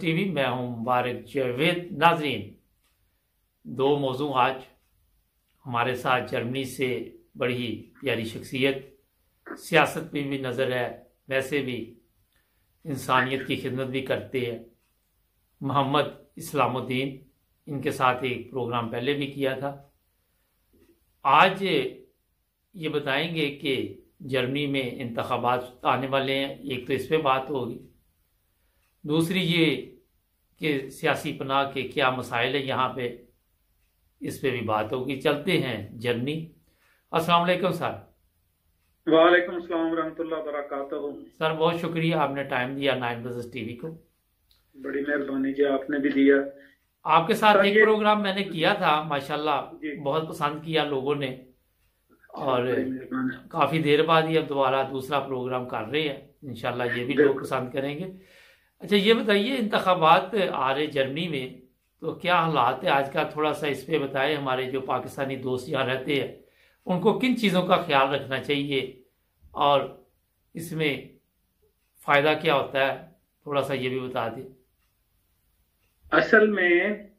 TV, मैं हूँ मुबारक जावेद नाजरीन। दो मौजू आज हमारे साथ जर्मनी से बड़ी प्यारी शख्सियत, सियासत में भी नज़र है, वैसे भी इंसानियत की खिदमत भी करते हैं। मोहम्मद इस्लामुद्दीन, इनके साथ एक प्रोग्राम पहले भी किया था। आज ये बताएँगे कि जर्मनी में इंतबात आने वाले हैं, एक तो इस पर बात होगी दूसरी ये कि सियासी पनाह के क्या मसाइल है यहाँ पे? इस पे भी बात होगी चलते हैं जर्नी। अस्सलाम वालेकुम सर। वालेकुम सलाम रहमतुल्लाह बरकातहू सर बहुत शुक्रिया आपने टाइम दिया नाइन बजस टीवी को। बड़ी मेहरबानी जी आपने भी दिया। आपके साथ एक प्रोग्राम मैंने किया था माशाल्लाह बहुत पसंद किया लोगों ने। और काफ़ी देर बाद ही अब दोबारा दूसरा प्रोग्राम कर रहे हैं। इनशाला ये भी लोग पसंद करेंगे। अच्छा ये बताइए इंतबात आ रहे जर्मनी में तो क्या हालात है? आज का थोड़ा सा इस पर बताएँ हमारे जो पाकिस्तानी दोस्त यहाँ रहते हैं उनको किन चीज़ों का ख्याल रखना चाहिए? और इसमें फ़ायदा क्या होता है? थोड़ा सा ये भी बता दें। असल में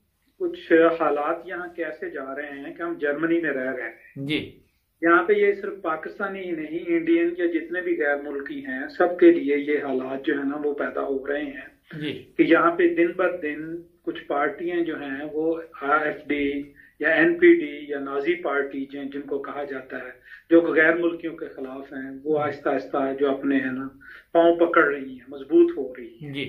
कुछ हालात यहाँ कैसे जा रहे हैं कि हम जर्मनी में रह रहे हैं। जी। यहाँ पे ये सिर्फ़ पाकिस्तानी ही नहीं इंडियन या जितने भी गैर मुल्की हैं सबके लिए ये हालात जो है ना वो पैदा हो रहे हैं। जी। कि यहाँ पे दिन ब दिन कुछ पार्टियाँ जो हैं वो आर या एनपीडी या नाजी पार्टी जो जिनको कहा जाता है जो गैर मुल्कियों के खिलाफ हैं वो आहिस्ता आहिस्ता जो अपने है ना पाँव पकड़ रही हैं मज़बूत हो रही है। जी।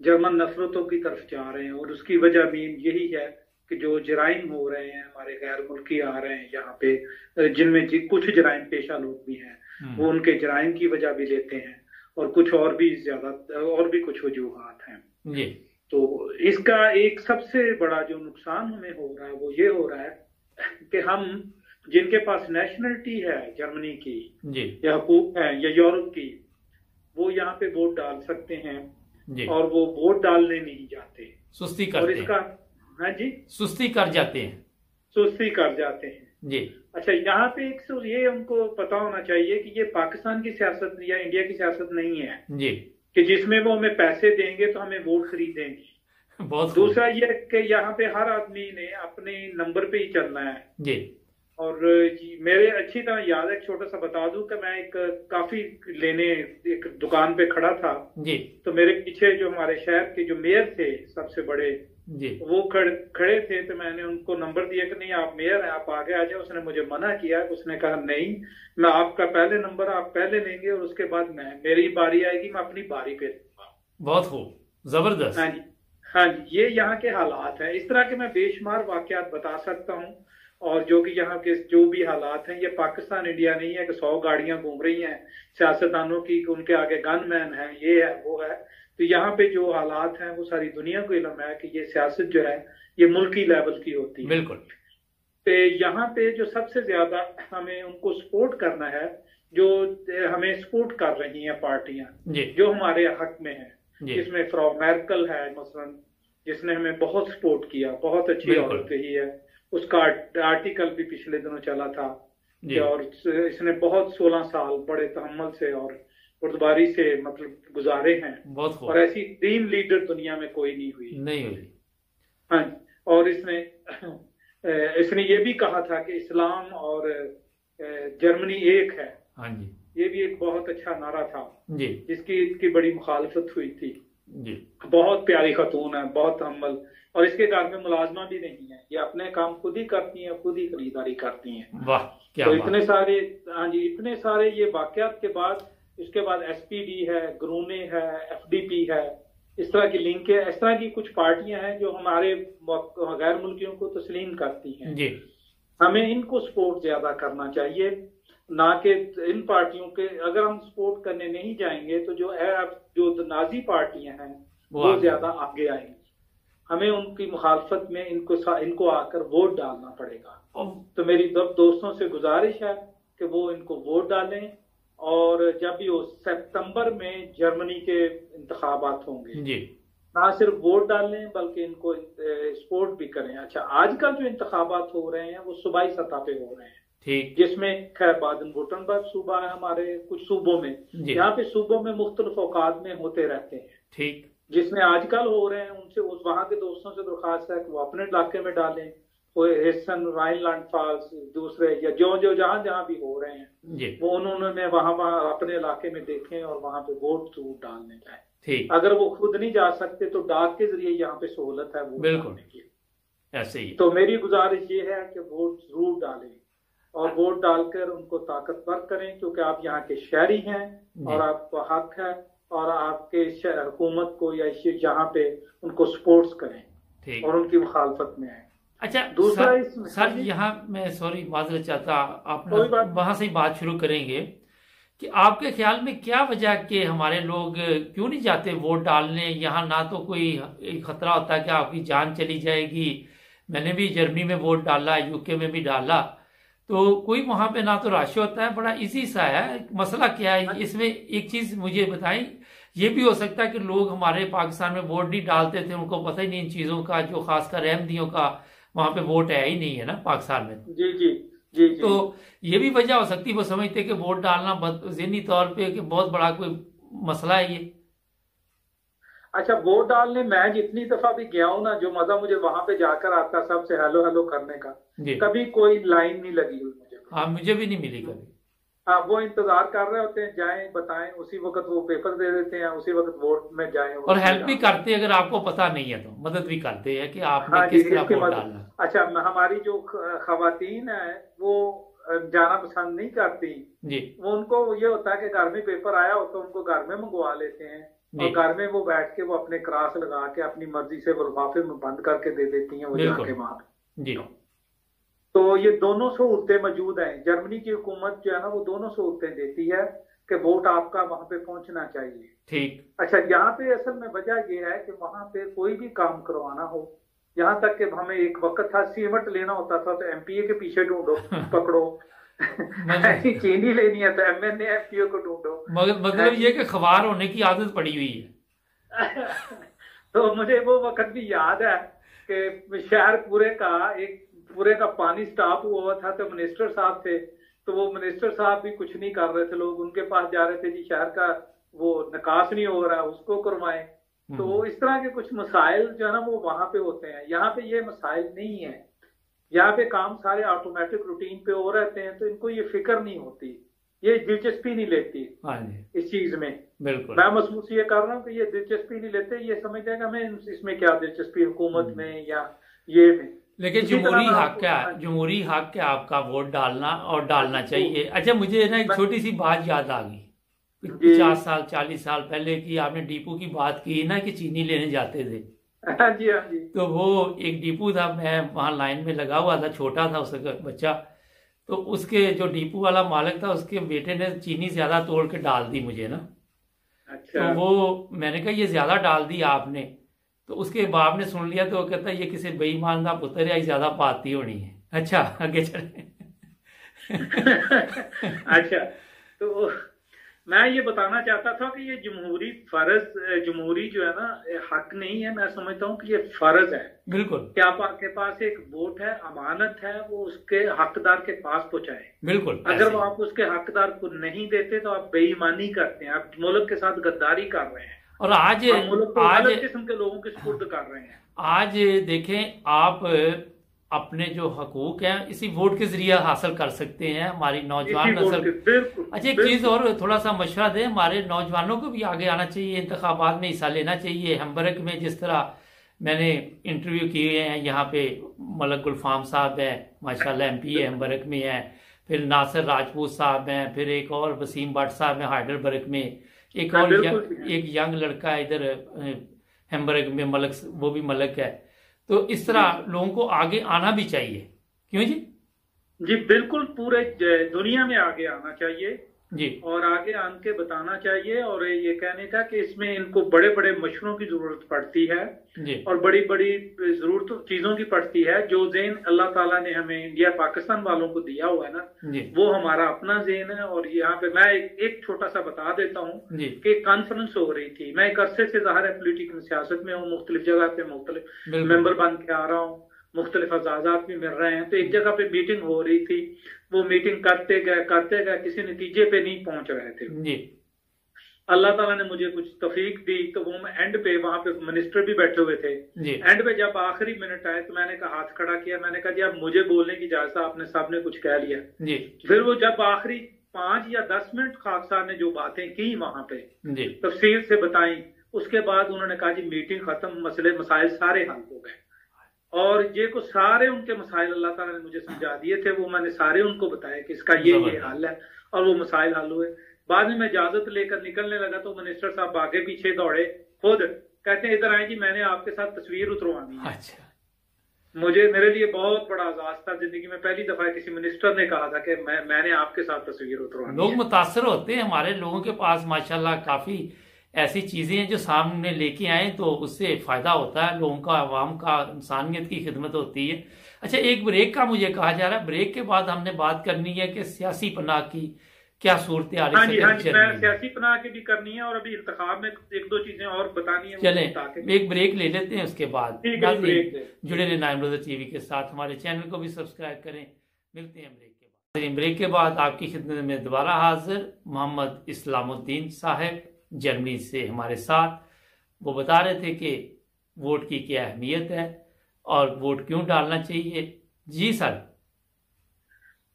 जर्मन नफरतों की तरफ़ जा रहे हैं और उसकी वजह भी यही है कि जो जराइम हो रहे हैं हमारे गैर मुल्की आ रहे हैं यहाँ पे जिनमें कुछ जराइम पेशा लोग भी हैं हम्म। वो उनके जराइम की वजह भी लेते हैं और कुछ और भी ज़्यादा और भी कुछ वजूहत हैं। तो इसका एक सबसे बड़ा जो नुकसान हमें हो रहा है वो ये हो रहा है कि हम जिनके पास नेशनलिटी है जर्मनी की या हुकूक है या यूरोप की वो यहाँ पे वोट डाल सकते हैं और वो वोट डालने नहीं जाते। सुस्ती करते और इसका हैं हाँ जी। सुस्ती कर जाते हैं। सुस्ती कर जाते हैं। जी। अच्छा यहाँ पे एक ये उनको पता होना चाहिए कि ये पाकिस्तान की सियासत या इंडिया की सियासत नहीं है जी। कि जिसमें वो हमें पैसे देंगे तो हमें वोट खरीदेंगे। बहुत दूसरा ये कि यहाँ पे हर आदमी ने अपने नंबर पे ही चलना है। जी। और जी, मेरे अच्छी तरह याद है छोटा सा बता दूँ कि मैं एक काफ़ी लेने एक दुकान पे खड़ा था। जी। तो मेरे पीछे जो हमारे शहर के जो मेयर थे सबसे बड़े जी। वो खड़, खड़े थे तो मैंने उनको नंबर दिया कि नहीं आप मेयर हैं आप आगे आ जाए उसने मुझे मना किया उसने कहा नहीं मैं आपका पहले नंबर आप पहले लेंगे और उसके बाद मैं मेरी बारी आएगी मैं अपनी बारी पे दूँगा बहुत खूब। ज़बरदस्त। हाँ जी। हाँ जी ये यहाँ के हालात हैं। इस तरह के मैं बेशुमार वाकयात बता सकता हूँ और जो कि यहाँ के जो भी हालात हैं ये पाकिस्तान इंडिया नहीं है कि सौ गाड़ियाँ घूम रही हैं सियासतदानों की उनके आगे गनमैन है ये है वो है। तो यहाँ पे जो हालात हैं वो सारी दुनिया को इलम है कि ये सियासत जो है ये मुल्की लेवल की होती है। बिल्कुल। तो यहाँ पे जो सबसे ज़्यादा हमें उनको सपोर्ट करना है जो हमें सपोर्ट कर रही हैं पार्टियाँ जो। हमारे हक में है जिसमें फ्रॉ मेरकल है मसलन जिसने हमें बहुत सपोर्ट किया बहुत अच्छी। औरत रही है। उसका आर्टिकल भी पिछले दिनों चला था। और इसने बहुत 16 साल बड़े तहमल से और बुर्दबारी से मतलब गुजारे हैं। बहुत और ऐसी टीम लीडर दुनिया में कोई नहीं हुई। नहीं हुई। हाँ और इसने इसने ये भी कहा था कि इस्लाम और जर्मनी एक है। हाँ जी। ये भी एक बहुत अच्छा नारा था। जी। जिसकी इसकी बड़ी मुखालफत हुई थी। जी। बहुत प्यारी खतून है बहुत हमल और इसके घर में मुलाजमा भी नहीं है। ये अपने काम खुद ही करती है खुद ही खरीदारी करती है। वाह क्या तो इतने सारे हाँ जी इतने सारे ये वाकयात के बाद इसके बाद एसपीडी है ग्रूने है एफडीपी है इस तरह की लिंक है इस तरह की कुछ पार्टियाँ हैं जो हमारे गैर मुल्कियों को तस्लीम करती हैं। जी। हमें इनको सपोर्ट ज़्यादा करना चाहिए ना कि इन पार्टियों के अगर हम सपोर्ट करने नहीं जाएँगे तो जो जो नाजी पार्टियाँ हैं वो वो ज़्यादा आगे आएँगी। हमें उनकी मुखालफत में इनको इनको आकर वोट डालना पड़ेगा। तो मेरी दोस्तों से गुजारिश है कि वो इनको वोट डालें और जब भी वो सितंबर में जर्मनी के इंतखाबात होंगे जी। ना सिर्फ़ वोट डालें बल्कि इनको सपोर्ट भी करें। अच्छा आजकल जो इंतखाबात हो रहे हैं वो सूबाई सतह पे हो रहे हैं। ठीक। जिसमें खैर बादन वुटनबर्ग सूबा है हमारे कुछ सूबों में। यहाँ पे सूबों में मुख्तलिफ़ औकात में होते रहते हैं। ठीक। जिसमें आजकल हो रहे हैं उनसे उस वहाँ के दोस्तों से दरखास्त है कि वो अपने इलाके में डालें। कोई हेसन राइनलैंड फॉल्स दूसरे या जो जो जहाँ जहाँ भी हो रहे हैं वो उन्होंने वहाँ वहाँ अपने इलाके में देखें और वहाँ पे वोट ज़रूर डालने जाए। अगर वो खुद नहीं जा सकते तो डाक के ज़रिए यहाँ पे सहूलत है वोट बिल्कुल। डालने की ऐसे ही। तो मेरी गुजारिश ये है कि वोट ज़रूर डालें और वोट डालकर उनको ताकतवर करें क्योंकि आप यहाँ के शहरी हैं और आपका हक है और आपके हुकूमत को या जहाँ पे उनको सपोर्ट्स करें और उनकी मुखालफत में आए। अच्छा दूसरा सर, सर यहाँ मैं सॉरी माजरत चाहता आप वहाँ से ही बात शुरू करेंगे कि आपके ख्याल में क्या वजह के हमारे लोग क्यों नहीं जाते वोट डालने? यहाँ ना तो कोई खतरा होता है कि आपकी जान चली जाएगी। मैंने भी जर्मनी में वोट डाला यूके में भी डाला। तो कोई वहाँ पे ना तो रश होता है बड़ा इजी सा है। मसला क्या है? इसमें एक चीज़ मुझे बताएँ ये भी हो सकता है कि लोग हमारे पाकिस्तान में वोट नहीं डालते थे उनको पता ही नहीं इन चीज़ों का जो खासकर अहमदियों का वहाँ पे वोट है ही नहीं है ना पाकिस्तान में। जी जी जी जी। तो ये भी वजह हो सकती है वो समझते कि वोट डालना जहनी तौर पे कि बहुत बड़ा कोई मसला है ये। अच्छा वोट डालने मैं जितनी दफ़ा भी गया हूँ ना जो मज़ा मुझे वहाँ पे जाकर आता सबसे हेलो हेलो करने का कभी कोई लाइन नहीं लगी हुई मुझे। हाँ मुझे भी नहीं मिली कभी। हाँ वो इंतज़ार कर रहे होते हैं जाएँ बताएँ उसी वक्त वो पेपर दे देते हैं उसी वक्त वोट में जाएँ और हेल्प भी करते हैं अगर आपको पता नहीं है तो मदद भी करते हैं कि आपने हाँ किस तरह वोट डालना अच्छा हमारी जो खातन है वो जाना पसंद नहीं करती। जी। वो उनको ये होता है कि घर में पेपर आया हो तो उनको घर में मंगवा लेते हैं। और घर में वो बैठ के वो अपने क्रास लगा के अपनी मर्ज़ी से वो लिफाफे में बंद करके दे देती है वो जाके वहाँ जी। तो ये दोनों सहूलतें मौजूद हैं। जर्मनी की हुकूमत जो है ना वो दोनों सहूलतें देती है कि वोट आपका वहाँ पे पहुँचना चाहिए। ठीक। अच्छा यहाँ पे असल में वजह ये है कि वहाँ पे कोई भी काम करवाना हो यहाँ तक कि हमें एक वक्त था सीमेंट लेना होता था तो एमपीए के पीछे ढूंढो पकड़ो। ऐसी चीनी लेनी है तो एमएनए एमपीओ को ढूंढो। मगर मतलब ये कि खबार होने की आदत पड़ी हुई है। तो मुझे वो वक्त भी याद है कि शहर पूरे का एक पूरे का पानी स्टॉप हुआ था तो मिनिस्टर साहब थे। तो वो मिनिस्टर साहब भी कुछ नहीं कर रहे थे लोग उनके पास जा रहे थे जी शहर का वो निकास नहीं हो रहा उसको करवाएँ। तो हम्म, इस तरह के कुछ मसाइल जो है ना वो वहाँ पे होते हैं। यहाँ पे ये मसाइल नहीं है। यहाँ पे काम सारे ऑटोमेटिक रूटीन पे हो रहते हैं तो इनको ये फ़िक्र नहीं होती। ये दिलचस्पी नहीं लेती हाँ इस चीज़ में। बिल्कुल। मैं महसूस ये कर रहा हूँ कि ये दिलचस्पी नहीं लेते ये समझ जाएगा मैं इसमें क्या दिलचस्पी हुकूमत में या ये में। लेकिन जमहूरी हक क्या हाँ जमहूरी हक क्या आपका वोट डालना और डालना चाहिए? अच्छा मुझे ना एक छोटी सी बात याद आ गई। पचास साल चालीस साल पहले की आपने डिपो की बात की ना कि चीनी लेने जाते थे। हाँ जी हाँ जी। तो वो एक डिपो था मैं वहाँ लाइन में लगा हुआ था छोटा था उसका बच्चा। तो उसके जो डिपो वाला मालिक था उसके बेटे ने चीनी ज़्यादा तोड़ के डाल दी मुझे ना। अच्छा। तो वो मैंने कहा ये ज़्यादा डाल दी आपने। तो उसके बाप ने सुन लिया तो वो कहता ये किसी बेईमान का पुत्र है ज़्यादा पाती होनी है। अच्छा आगे चले। अच्छा तो मैं ये बताना चाहता था कि ये जमहूरी फ़र्ज़ जमहूरी जो है ना हक नहीं है। मैं समझता हूँ कि ये फ़र्ज़ है। बिल्कुल। कि आप आपके पास एक वोट है अमानत है वो उसके हकदार के पास पहुँचाए। बिल्कुल अगर वो आप उसके हकदार को नहीं देते तो आप बेईमानी करते हैं। आप मुल्क के साथ गद्दारी कर रहे हैं। और आज को आज किस्म के लोगों के सुपुर्द कर रहे हैं। आज देखें आप अपने जो हकूक हैं इसी वोट के ज़रिए हासिल कर सकते हैं हमारी नौजवान नस्ल। अच्छा एक चीज़ और थोड़ा सा मशवरा दें हमारे नौजवानों को भी आगे आना चाहिए इंतखाबात में हिस्सा लेना चाहिए। हेम्बर्ग में जिस तरह मैंने इंटरव्यू किए हैं यहाँ पे मलक गुलफाम साहब हैं माशाल्लाह एमपी है हेम्बर्ग में है फिर नासिर राजपूत साहब हैं फिर एक और वसीम भट्ट साहब हैं हाइडरबर्ग में। एक हाँ, और या, यंग, एक यंग लड़का है इधर हेम्बर्ग में मलक वो भी मलक है। तो इस तरह लोगों को आगे आना भी चाहिए। क्यों जी? जी बिल्कुल पूरे दुनिया में आगे आना चाहिए। जी। और आगे आन के बताना चाहिए और ये कहने का कि इसमें इनको बड़े बड़े मशरों की ज़रूरत पड़ती है जी। और बड़ी बड़ी ज़रूरत चीज़ों की पड़ती है। जो जेन अल्लाह ताला ने हमें इंडिया पाकिस्तान वालों को दिया हुआ है ना वो हमारा अपना जेन है। और यहाँ पे मैं एक, एक छोटा सा बता देता हूँ कि कॉन्फ्रेंस हो रही थी। मैं एक अरसे से ज़ाहिर है पोलिटिकल सियासत में हूँ मुख्तलिफ़ जगह पे मुख्तलिफ़ मेंबर बन के आ रहा हूँ। मुख्तलिफ़ अजाजात भी मिल रहे हैं। तो एक जगह पे मीटिंग हो रही थी। वो मीटिंग करते गए करते गए किसी नतीजे पे नहीं पहुँच रहे थे। जी। अल्लाह ताला ने मुझे कुछ तफीक दी तो वो मैं एंड पे वहाँ पे मिनिस्टर भी बैठे हुए थे। एंड पे जब आखिरी मिनट आए तो मैंने कहा हाथ खड़ा किया। मैंने कहा जी अब मुझे बोलने की इजाज़त आपने ने कुछ कह लिया। जी। फिर वो जब आखिरी पाँच या दस मिनट खाक साहब ने जो बातें की वहाँ पे तफसील से बताई उसके बाद उन्होंने कहा जी मीटिंग खत्म मसले मसाइल सारे हल हो गए। और ये को सारे उनके मसाइल अल्लाह ताला ने मुझे समझा दिए थे वो मैंने सारे उनको बताया कि इसका ये ये। हल है और वो मसाइल हल हुए। बाद में मैं इजाज़त लेकर निकलने लगा तो मिनिस्टर साहब आगे पीछे दौड़े। खुद कहते हैं इधर आए जी मैंने आपके साथ तस्वीर उतरवानी है। अच्छा। मुझे मेरे लिए बहुत बड़ा आज़ाद था ज़िंदगी में। पहली दफ़ा किसी मिनिस्टर ने कहा था कि मैं मैंने आपके साथ तस्वीर उतरवानी लोग मुतासर होते हैं हमारे लोगों के पास माशाल्लाह काफ़ी ऐसी चीज़ें हैं जो सामने लेके आए तो उससे फ़ायदा होता है। लोगों का आवाम का इंसानियत की खिदमत होती है। अच्छा एक ब्रेक का मुझे कहा जा रहा है। ब्रेक के बाद हमने बात करनी है कि सियासी पनाह की क्या सूरत हाँ जी हाँ जी सियासी पनाह की भी करनी है और अभी इंतखाब में एक दो चीज़ें और बतानी है। चलें एक ब्रेक ले लेते हैं उसके बाद जुड़े रहे नाइम रोजा टीवी के साथ। हमारे चैनल को भी सब्सक्राइब करें। मिलते हैं ब्रेक के बाद। ब्रेक के बाद आपकी खिदमत में दोबारा हाजिर मोहम्मद इस्लामुद्दीन साहब। जर्मनी से हमारे साथ वो बता रहे थे कि वोट की क्या अहमियत है और वोट क्यों डालना चाहिए। जी सर।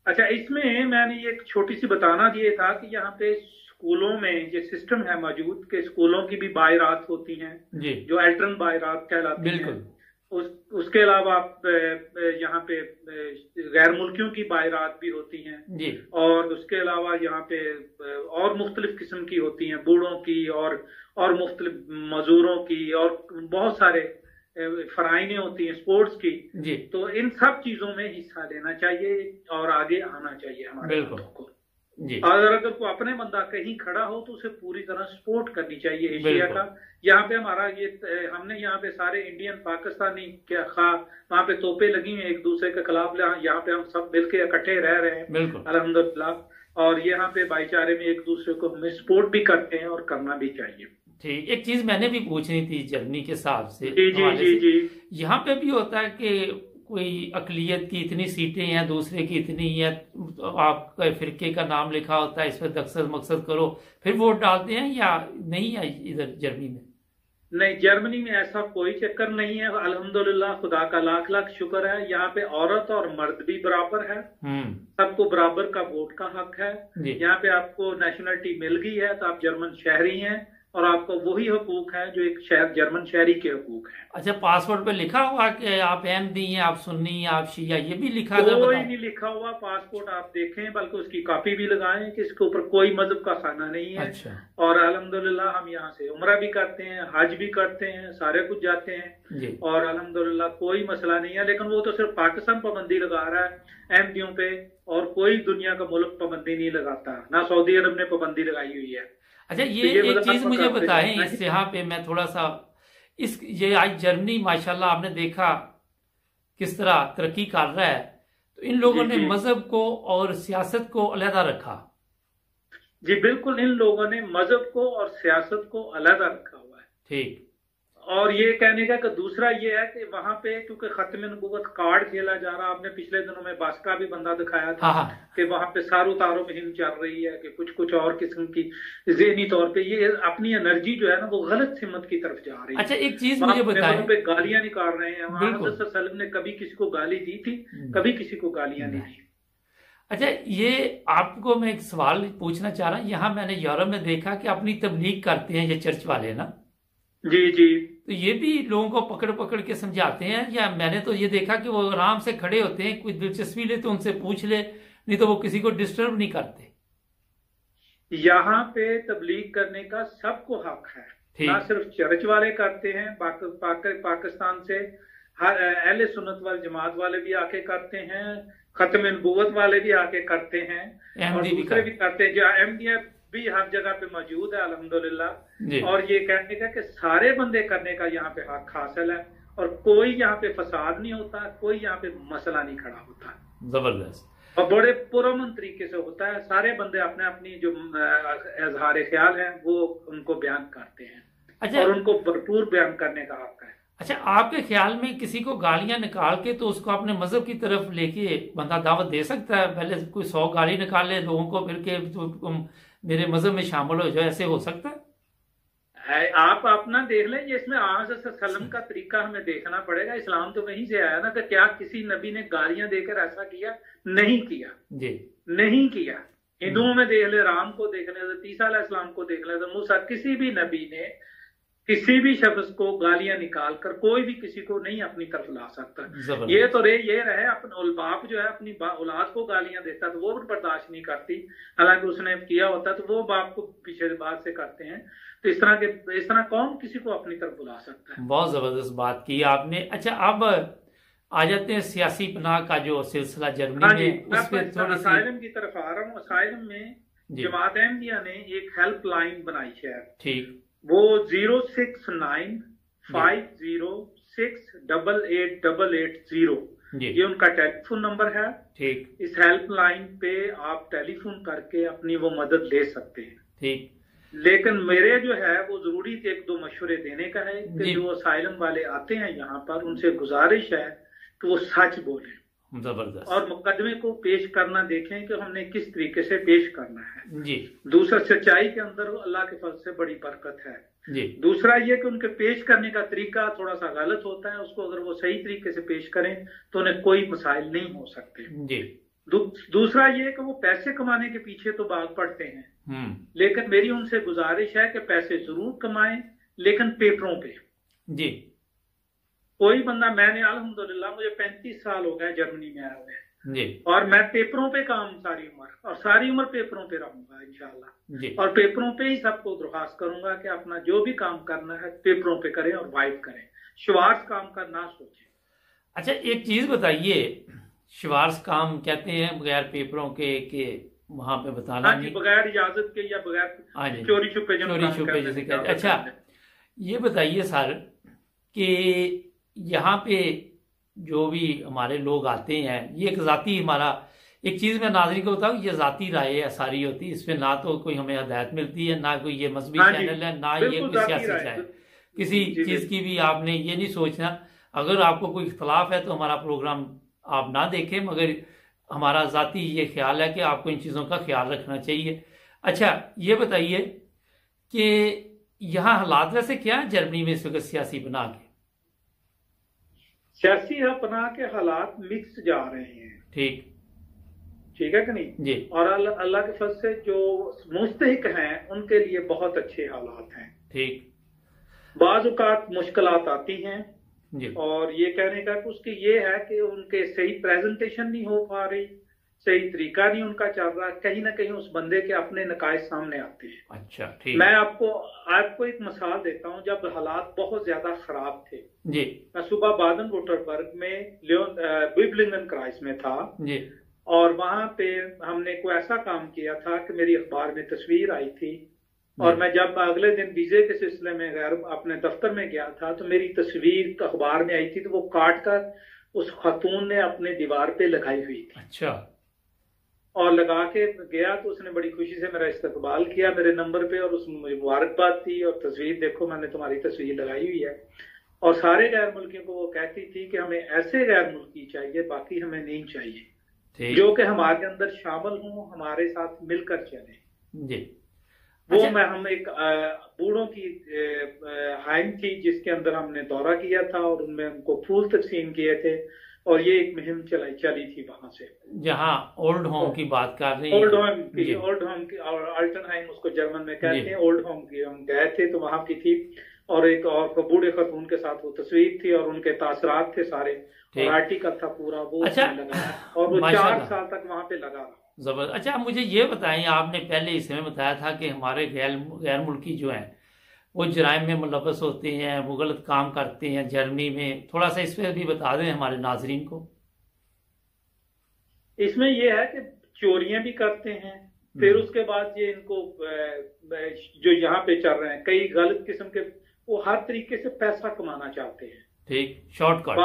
अच्छा इसमें मैंने ये एक छोटी सी बताना ये था कि यहाँ पे स्कूलों में ये सिस्टम है मौजूद के स्कूलों की भी बायरात होती हैं जी। जो एल्ट्रन बायरात कहलाती हैं। बिल्कुल। उस उसके अलावा आप, यहाँ पे गैर मुल्कियों की बायरात भी होती हैं। जी। और उसके अलावा यहाँ पे और मुख्तलिफ़ किस्म की होती हैं बूढ़ों की और और मुख्तलिफ़ मजदूरों की और बहुत सारे फराइने होती हैं स्पोर्ट्स की। जी। तो इन सब चीज़ों में हिस्सा लेना चाहिए और आगे आना चाहिए हमारे बिल्कुल। जी। अगर अगर कोई अपने बंदा कहीं खड़ा हो तो उसे पूरी तरह सपोर्ट करनी चाहिए एशिया का। यहाँ पे हमारा ये हमने यहाँ पे सारे इंडियन पाकिस्तानी क्या खा वहाँ पे तोपे लगी हैं एक दूसरे के खिलाफ। यहाँ पे हम सब मिलके इकट्ठे रह रहे हैं। बिल्कुल। अल्हम्दुलिल्लाह। और यहाँ पे भाईचारे में एक दूसरे को हमें सपोर्ट भी करते हैं और करना भी चाहिए। ठीक एक चीज़ मैंने भी पूछनी थी जर्मनी के हिसाब से जी जी जी जी। यहाँ पे भी होता है कि कोई अकलियत की इतनी सीटें हैं दूसरे की इतनी है आपका फिरके का नाम लिखा होता है इस पर दक्सर मकसद करो फिर वोट डालते हैं या नहीं है इधर जर्मनी में? नहीं जर्मनी में ऐसा कोई चक्कर नहीं है। अल्हम्दुलिल्लाह खुदा का लाख लाख शुक्र है। यहाँ पे औरत और मर्द भी बराबर है। हम्म। सबको बराबर का वोट का हक है। यहाँ पे आपको नेशनलिटी मिल गई है तो आप जर्मन शहरी हैं। और आपको वही हकूक है जो एक शहर जर्मन शहरी के हकूक है। अच्छा पासपोर्ट पे लिखा हुआ कि आप अहमदी हैं आप सुन्नी हैं आप शिया ये भी लिखा कोई नहीं लिखा हुआ पासपोर्ट आप देखें बल्कि उसकी कॉपी भी लगाएँ कि इसके ऊपर कोई मज़हब का खाना नहीं है। अच्छा। और अल्हम्दुलिल्लाह हम यहाँ से उम्र भी करते हैं हज भी करते हैं सारे कुछ जाते हैं। और अल्हम्दुलिल्लाह कोई मसला नहीं है लेकिन वो तो सिर्फ़ पाकिस्तान पाबंदी लगा रहा है अहमदियों पे और कोई दुनिया का मुल्क पाबंदी नहीं लगाता ना सऊदी अरब ने पाबंदी लगाई हुई है। अच्छा ये तो ये एक मतलब चीज़ मुझे बताएँ इस। यहाँ पे मैं थोड़ा सा इस ये आज जर्मनी माशाल्लाह आपने देखा किस तरह तरक्की कर रहा है। तो इन लोगों ने मज़हब को और सियासत को अलहदा रखा। जी बिल्कुल इन लोगों ने मज़हब को और सियासत को अलहदा रखा हुआ है। ठीक। और ये कहने का कि दूसरा ये है कि वहाँ पे क्योंकि खत्म नबूवत कार्ड खेला जा रहा आपने पिछले दिनों में बस का भी बंदा दिखाया था हाँ हाँ। कि वहाँ पे सारो तारों में हिम चल रही है कि कुछ कुछ और किस्म की जहनी तौर पे ये अपनी एनर्जी जो है ना वो गलत सिमत की तरफ़ जा रही है। अच्छा एक चीज़ मुझे बताएँ। पे गालियाँ निकाल रहे हैं। वहाँ सल्लम ने कभी किसी को गाली दी थी। कभी किसी को गालियाँ नहीं। दी। अच्छा ये आपको मैं एक सवाल पूछना चाह रहा हूँ। यहाँ मैंने यूरोप में देखा कि अपनी तबलीग करते हैं ये चर्च वाले ना। जी जी। तो ये भी लोगों को पकड़ पकड़ के समझाते हैं या मैंने तो ये देखा कि वो आराम से खड़े होते हैं कोई दिलचस्पी ले तो उनसे पूछ ले नहीं तो वो किसी को डिस्टर्ब नहीं करते। यहाँ पे तबलीग करने का सबको हक है। ना सिर्फ़ चर्च वाले करते हैं पाक, पाक, पाकिस्तान से हर अहले सुन्नत वाले जमात वाले भी आके करते हैं खत्म नबूवत वाले भी आके करते हैं और दूसरे भी करते हैं जो अहमदिया भी हर जगह पे मौजूद है अल्हम्दुलिल्लाह। जी। और ये कहने का कि सारे बंदे करने का यहाँ पे हक हासिल है और कोई यहाँ पे फसाद नहीं होता कोई यहाँ पे मसला नहीं खड़ा होता। ज़बरदस्त। और बड़े पुरमन तरीके से होता है सारे बंदे अपने अपनी जो इजहार ख्याल है वो उनको बयान करते हैं। अच्छा। और उनको भरपूर बयान करने का हक है। अच्छा आपके ख्याल में किसी को गालियाँ निकाल के तो उसको अपने मज़हब की तरफ़ लेके बंदा दावत दे सकता है? पहले कोई सौ गाली निकाल ले लोगों को फिर के तो मेरे मज़हब में शामिल हो जाए ऐसे हो सकता है? आप अपना देख लें इसमें सलम का तरीका हमें देखना पड़ेगा। इस्लाम तो वहीं से आया ना कि क्या किसी नबी ने गालियाँ देकर ऐसा किया? नहीं किया। जी। नहीं किया। हिंदुओं में देख ले राम को देख ले तो तीसा इस्लाम को देख ले तो मूसा किसी भी नबी ने किसी भी शख्स को गालियाँ निकाल कर कोई भी किसी को नहीं अपनी तरफ़ ला सकता। ये तो रे ये रहे अपने बाप जो है अपनी औलाद को गालियाँ देता तो वो भी बर्दाश्त नहीं करती। हालाँकि उसने किया होता तो वो बाप को पीछे बात से करते हैं। तो इस तरह के इस तरह कौन किसी को अपनी तरफ़ बुला सकता है? बहुत ज़बरदस्त बात की आपने। अच्छा अब आ जाते हैं सियासी पनाह का जो सिलसिला जर्मनी हाँ में उस पर थोड़ी सी की तरफ़ आ रहा हूँ। असाइलम में जमात अहमदिया ने एक हेल्पलाइन बनाई है ठीक। वो zero six nine five zero six double eight double eight zero ये उनका टेलीफोन नंबर है। ठीक। इस हेल्पलाइन पे आप टेलीफोन करके अपनी वो मदद ले सकते हैं। ठीक। लेकिन मेरे जो है वो ज़रूरी थे एक दो मशवरे देने का है। कि जो असाइलम वाले आते हैं यहाँ पर उनसे गुजारिश है कि वो सच बोले। ज़बरदस्त। और मुकदमे को पेश करना देखें कि हमने किस तरीके से पेश करना है। जी। दूसरा सच्चाई के अंदर अल्लाह के फल से बड़ी बरकत है। जी। दूसरा ये कि उनके पेश करने का तरीका थोड़ा सा गलत होता है उसको अगर वो सही तरीके से पेश करें तो उन्हें कोई मसाइल नहीं हो सकते। जी। दूसरा ये कि वो पैसे कमाने के पीछे तो भाग पड़ते हैं। हम्म। लेकिन मेरी उनसे गुजारिश है कि पैसे ज़रूर कमाएँ लेकिन पेपरों पे। जी। कोई बंदा मैंने अलहमदुल्ला मुझे पैंतीस साल हो गए जर्मनी में आए हुए। जी। और मैं पेपरों पे काम सारी उम्र और सारी उम्र पेपरों पे रहूँगा इंशाल्लाह। और पेपरों पे ही सबको दरखास्त करूँगा कि अपना जो भी काम करना है पेपरों पे करें और वाइट करें। शुवार्स काम का ना सोचें। अच्छा एक चीज़ बताइए शिवार्स काम कहते हैं बगैर पेपरों के के वहाँ पे बताना हाँ नहीं बगैर इजाज़त के या बगैर हाँ चोरी छुपे चोरी छुपे जैसे अच्छा ये बताइए सर कि यहाँ पे जो भी हमारे लोग आते हैं ये एक जाती हमारा एक चीज़ मैं नाजरी को बताऊँ ये जाती राय है सारी होती है इसमें ना तो कोई हमें हदायत मिलती है ना कोई ये मजहबी हाँ चैनल है ना ये कोई सियासी है किसी चीज़ की भी आपने ये नहीं सोचना अगर आपको कोई इख्तलाफ है तो हमारा प्रोग्राम आप ना देखें मगर हमारा ज़ाती ये ख्याल है कि आपको इन चीज़ों का ख्याल रखना चाहिए। अच्छा ये बताइए कि यहाँ हालात वैसे क्या है जर्मनी में इस वक्त सियासी बना के? सियासी अपना के हालात मिक्स जा रहे हैं। ठीक। ठीक है कि नहीं? जी। और अल्लाह के फल से जो मुस्तक हैं उनके लिए बहुत अच्छे हालात हैं। ठीक। बाज़ात मुश्किल आती हैं। और ये कहने का उसकी ये है कि उनके सही प्रेजेंटेशन नहीं हो पा रही। सही तरीका नहीं उनका चल रहा कहीं ना कहीं उस बंदे के अपने नकाज सामने आते हैं। अच्छा ठीक। मैं आपको आपको एक मिसाल देता हूँ जब हालात बहुत ज़्यादा खराब थे। जी। मैं सुबह बादन वोटरबर्ग में लियोन बिबलिंगन क्राइस में था। जी। और वहाँ पे हमने कोई ऐसा काम किया था कि मेरी अखबार में तस्वीर आई थी। और मैं जब अगले दिन वीजे के सिलसिले में गैर अपने दफ्तर में गया था तो मेरी तस्वीर अखबार में आई थी तो वो काट कर उस खातून ने अपने दीवार पे लगाई हुई थी। अच्छा। और लगा के गया तो उसने बड़ी खुशी से मेरा इस्तेमाल किया मेरे नंबर पे और उसमें मुझे मुबारकबाद थी और तस्वीर देखो मैंने तुम्हारी तस्वीर लगाई हुई है। और सारे गैर मुल्कियों को वो कहती थी कि हमें ऐसे गैर मुल्की चाहिए बाकी हमें नहीं चाहिए। जो कि हमारे अंदर शामिल हों हमारे साथ मिलकर चले। जी। वो अच्छा। मैं हम एक बूढ़ों की हाइम थी जिसके अंदर हमने दौरा किया था और उनमें हमको फूल तकसीम किए थे। और ये एक मुहिम चलाई चली थी वहाँ से। जहाँ ओल्ड होम की बात कर रही ओल्ड होम की ओल्ड होम की और अल्टन हाइम उसको जर्मन में कहते हैं ओल्ड होम की। हम गए थे तो वहाँ की थी और एक और बूढ़े खतून के साथ वो तस्वीर थी और उनके तासरात थे सारे और आर्टिकल था पूरा वो अच्छा। लगा और वो चार साल तक वहाँ पे लगा रहा। जबर अच्छा मुझे ये बताएँ आपने पहले इसमें बताया था कि हमारे गैर गैर मुल्की जो हैं वो जराइम में मुलवस होते हैं वो गलत काम करते हैं जर्मनी में। थोड़ा सा इस पर भी बता दें हमारे नाजरीन को। इसमें यह है कि चोरियाँ भी करते हैं फिर हम्म। उसके बाद ये इनको जो यहाँ पे चल रहे हैं कई गलत किस्म के वो हर तरीके से पैसा कमाना चाहते हैं। ठीक शॉर्टकट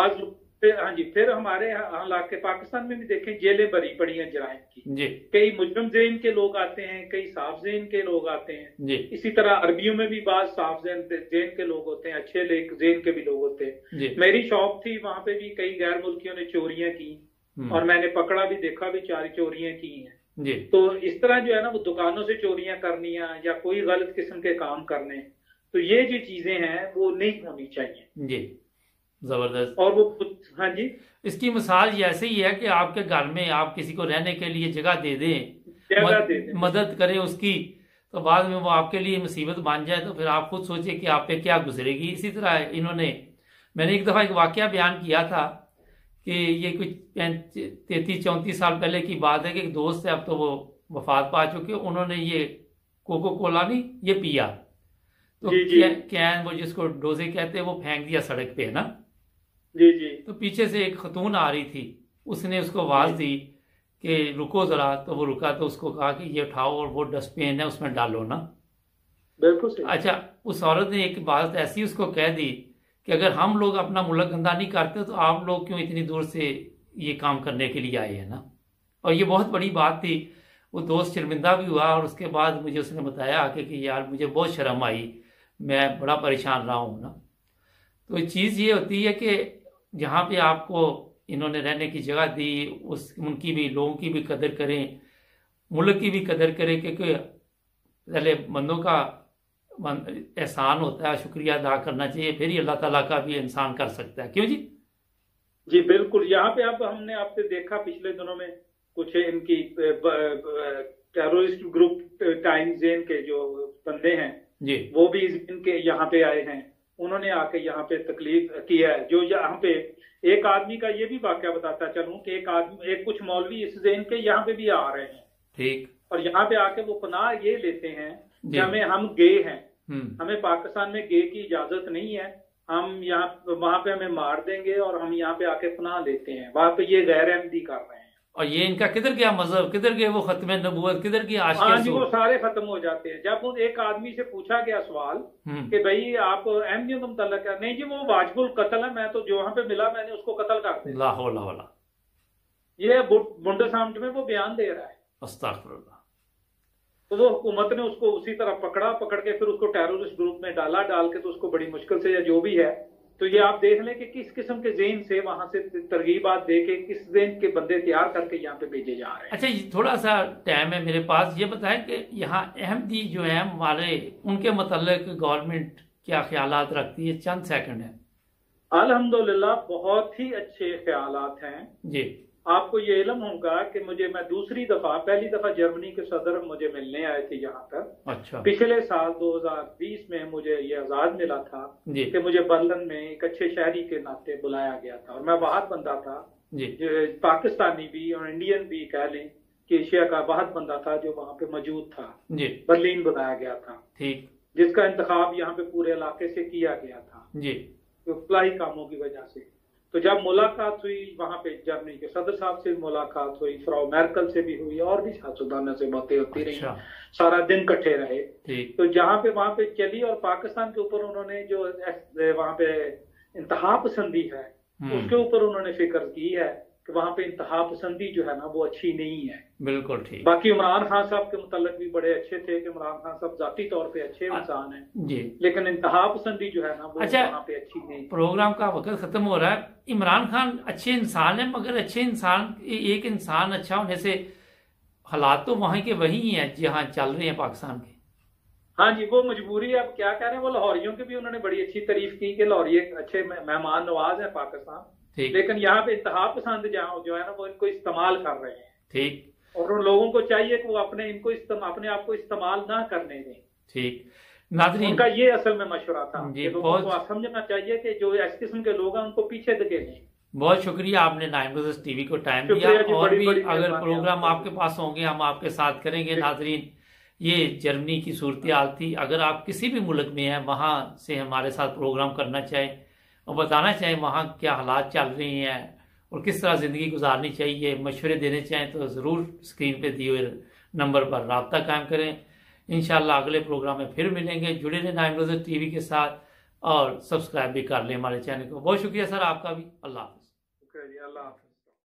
फिर हाँ जी फिर हमारे हालाँकि पाकिस्तान में भी देखें जेलें भरी पड़ी हैं जराइम की। जी। कई मुजरम जेन के लोग आते हैं कई साफ़ जेन के लोग आते हैं। जी। इसी तरह अरबियों में भी बात साफ़ जेन जेन के लोग होते हैं अच्छे लेक जेन के भी लोग होते हैं। मेरी शॉप थी वहाँ पे भी कई गैर मुल्कियों ने चोरियाँ की हम्म, और मैंने पकड़ा भी देखा भी चार चोरियाँ की हैं। जी। तो इस तरह जो है ना वो दुकानों से चोरियाँ करनिया या कोई गलत किस्म के काम करने तो ये जो चीज़ें हैं वो नहीं होनी चाहिए। जी। ज़बरदस्त। और वो हाँ जी। इसकी मिसाल ये ऐसे ही है कि आपके घर में आप किसी को रहने के लिए जगह दे दें जगह दे दें। मदद करें उसकी तो बाद में वो आपके लिए मुसीबत बन जाए तो फिर आप खुद सोचिए कि आप पे क्या गुजरेगी। इसी तरह इन्होंने मैंने एक दफ़ा एक वाक्य बयान किया था कि ये कुछ तैतीस चौंतीस साल पहले की बात है कि एक दोस्त है अब तो वो वफात पा चुके उन्होंने ये कोको कोला नहीं ये पिया। तो। कैन वो जिसको डोजे कहते हैं वो फेंक दिया सड़क पे है ना? जी जी। तो पीछे से एक खतून आ रही थी। उसने उसको आवाज़ दी कि रुको जरा। तो वो रुका तो उसको कहा कि ये उठाओ और वो डस्टबिन है उसमें डालो ना। बिल्कुल सही। अच्छा उस औरत ने एक बात ऐसी उसको कह दी कि अगर हम लोग अपना मुल्क गंदा नहीं करते तो आप लोग क्यों इतनी दूर से ये काम करने के लिए आए हैं ना? और ये बहुत बड़ी बात थी। वो दोस्त शर्मिंदा भी हुआ और उसके बाद मुझे उसने बताया आके कि यार मुझे बहुत शर्म आई। मैं बड़ा परेशान रहा हूँ ना। तो चीज़ ये होती है कि जहाँ पे आपको इन्होंने रहने की जगह दी उस उनकी भी लोगों की भी कदर करें मुल्क की भी कदर करें क्योंकि पहले बंदों का एहसान होता है शुक्रिया अदा करना चाहिए फिर ही अल्लाह ताला का भी इंसान कर सकता है। क्यों जी? जी बिल्कुल। यहाँ पे आप हमने आपसे देखा पिछले दिनों में कुछ इनकी टेररिस्ट ग्रुप टाइम जेन के जो बंदे हैं जी। वो भी इनके यहाँ पे आए हैं। उन्होंने आके यहाँ पे तकलीफ़ की है। जो यहाँ पे एक आदमी का ये भी वाक्य बताता चलूँ कि एक आदमी एक कुछ मौलवी इस जेन के यहाँ पे भी आ रहे हैं। ठीक। और यहाँ पे आके वो पनाह ये लेते हैं कि हमें हम गे हैं। हम्म। हमें पाकिस्तान में गे की इजाज़त नहीं है। हम यहाँ वहाँ पे हमें मार देंगे और हम यहाँ पे आके पनाह लेते हैं। वहाँ पे ये गैर अहमदी कर रहे हैं। और ये इनका किधर गया मज़हब? किधर गए वो खत्म नबूवत? किधर गया हाँ जी वो सारे खत्म हो जाते हैं। जब एक आदमी से पूछा गया सवाल हम्म। कि भाई आप अहमियत मुतलक है नहीं जी वो वाजबुल कत्ल है मैं तो जो वहाँ पे मिला मैंने उसको कत्ल कर दिया। ला हौला वला ये बुंडे सामट में वो बयान दे रहा है। तो वो हुकूमत ने उसको उसी तरह पकड़ा पकड़ के फिर उसको टेररिस्ट ग्रुप में डाला डाल के तो उसको बड़ी मुश्किल से या जो भी है तो ये आप देख लें कि किस किस्म के जेन से वहाँ से तरगीबात दे के किस जेन के बंदे तैयार करके यहाँ पे भेजे जा रहे हैं। अच्छा ये थोड़ा सा टाइम है मेरे पास। ये बताएँ कि यहाँ अहमदी जो है हमारे उनके मतलब गवर्नमेंट क्या ख्याल रखती है? चंद सेकंड है। अलहमदुल्ला बहुत ही अच्छे ख्याल हैं। जी। आपको ये इलम होगा कि मुझे मैं दूसरी दफ़ा पहली दफ़ा जर्मनी के सदर मुझे मिलने आए थे यहाँ पर। अच्छा। पिछले साल 2020 में मुझे ये आज़ाद मिला था कि मुझे बर्लिन में एक अच्छे शहरी के नाते बुलाया गया था। और मैं बाहर बंदा था। पाकिस्तानी भी और इंडियन भी कह लें कि एशिया का बहुत बंदा था जो वहाँ पे मौजूद था। बर्लिन बुलाया गया था। ठीक। जिसका इंतखाब यहाँ पे पूरे इलाके से किया गया था। जी। तो कामों की वजह से। तो जब मुलाकात हुई वहाँ पे जर्मनी के सदर साहब से भी मुलाकात हुई फ्राउ मैरकल से भी हुई और भी सियासतदानों से बातें होती रही अच्छा। सारा दिन कट्ठे रहे। तो जहाँ पे वहाँ पे चली और पाकिस्तान के ऊपर उन्होंने जो वहाँ पे इंतहा पसंदी है हम्म। उसके ऊपर उन्होंने फ़िक्र की है। कि वहाँ पे इंतहा पसंदी जो है ना वो अच्छी नहीं है। बिल्कुल ठीक। बाकी इमरान खान साहब के मुतलक भी बड़े अच्छे थे कि इमरान खान साहब जाती तौर पे अच्छे इंसान हैं। जी। लेकिन इंतहा पसंदी जो है ना वो अच्छा। वहाँ पे अच्छी नहीं। प्रोग्राम का वक्त खत्म हो रहा है। इमरान खान अच्छे इंसान है मगर अच्छे इंसान एक इंसान अच्छा होने से हालात तो वहीं के वही हैं जहाँ चल रहे हैं पाकिस्तान के। हाँ जी वो मजबूरी है। अब क्या कह रहे हैं वो लाहौरियों की भी उन्होंने बड़ी अच्छी तारीफ़ की कि लाहौरी अच्छे मेहमान नवाज़ है पाकिस्तान। लेकिन यहाँ पे इंतहा पसंद जहाँ जो है ना वो इनको इस्तेमाल कर रहे हैं। ठीक। और उन लोगों को चाहिए कि वो अपने इनको अपने आप को इस्तेमाल ना करने दें। ठीक। नाजरीन। उनका ये असल में मशवरा था जी, बहुत- समझना चाहिए कि जो इस किस्म के लोग हैं उनको पीछे धकेलें बहुत शुक्रिया आपने नाइन बजस टीवी को टाइम दिया। और बड़ी- भी बड़ी अगर प्रोग्राम आपके। पास होंगे हम आपके साथ करेंगे नाजरीन। ये जर्मनी की सूरत हाल थी। अगर आप किसी भी मुल्क में हैं वहाँ से हमारे साथ प्रोग्राम करना चाहें और बताना चाहें वहाँ क्या हालात चल रहे हैं और किस तरह ज़िंदगी गुजारनी चाहिए, मशवरे देने चाहें तो ज़रूर स्क्रीन पे दिए हुए नंबर पर रबता कायम करें। इन अगले प्रोग्राम में फिर मिलेंगे। जुड़े रहें नाइन रोज़र टी के साथ और सब्सक्राइब भी कर लें हमारे चैनल को। बहुत शुक्रिया सर, आपका भी। अल्लाह हाफि अल्लाह हाफिज।